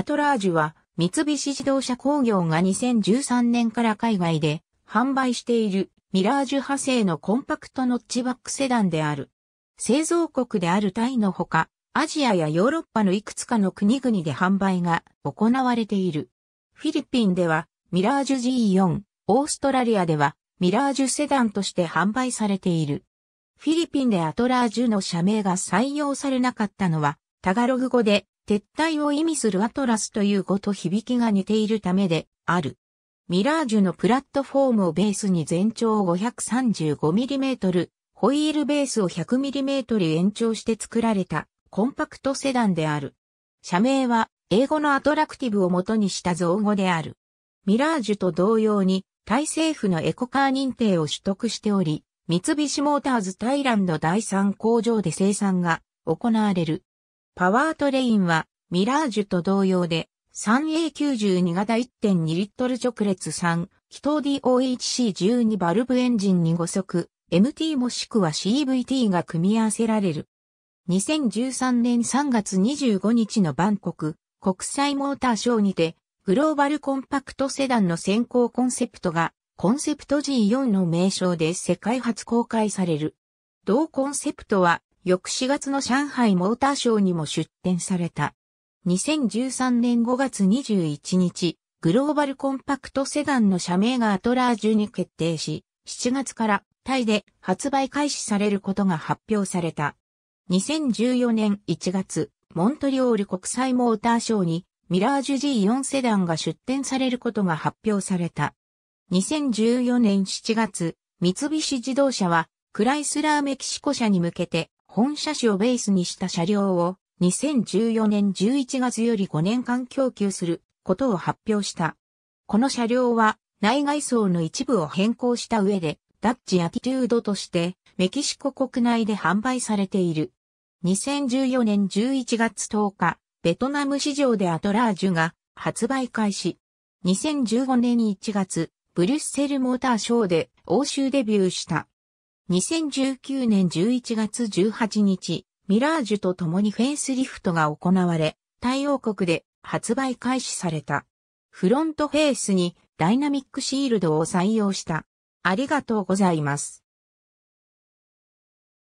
アトラージュは三菱自動車工業が2013年から海外で販売しているミラージュ派生のコンパクトノッチバックセダンである。製造国であるタイのほか、アジアやヨーロッパのいくつかの国々で販売が行われている。フィリピンではミラージュ G4、オーストラリアではミラージュセダンとして販売されている。フィリピンでアトラージュの社名が採用されなかったのは、タガログ語で撤退を意味するアトラスという語と響きが似ているためである。ミラージュのプラットフォームをベースに全長 535mm、ホイールベースを 100mm 延長して作られたコンパクトセダンである。社名は英語のアトラクティブを元にした造語である。ミラージュと同様にタイ政府のエコカー認定を取得しており、三菱モーターズタイランド第3工場で生産が行われる。パワートレインはミラージュと同様で 3A92 型1.2リットル直列3、気筒 DOHC12 バルブエンジンに5速、MT もしくは CVT が組み合わせられる。2013年3月25日のバンコク国際モーターショーにてグローバルコンパクトセダンの先行コンセプトがコンセプト G4 の名称で世界初公開される。同コンセプトは翌4月の上海モーターショーにも出展された。2013年5月21日、グローバルコンパクトセダンの社名がアトラージュに決定し、7月からタイで発売開始されることが発表された。2014年1月、モントリオール国際モーターショーにミラージュ G4 セダンが出展されることが発表された。2014年7月、三菱自動車はクライスラーメキシコ社に向けて本車種をベースにした車両を2014年11月より5年間供給することを発表した。この車両は内外装の一部を変更した上でダッチアティチュードとしてメキシコ国内で販売されている。2014年11月10日、ベトナム市場でアトラージュが発売開始。2015年1月、ブリュッセルモーターショーで欧州デビューした。2019年11月18日、ミラージュと共にフェイスリフトが行われ、対応国で発売開始された。フロントフェイスにダイナミックシールドを採用した。ありがとうございます。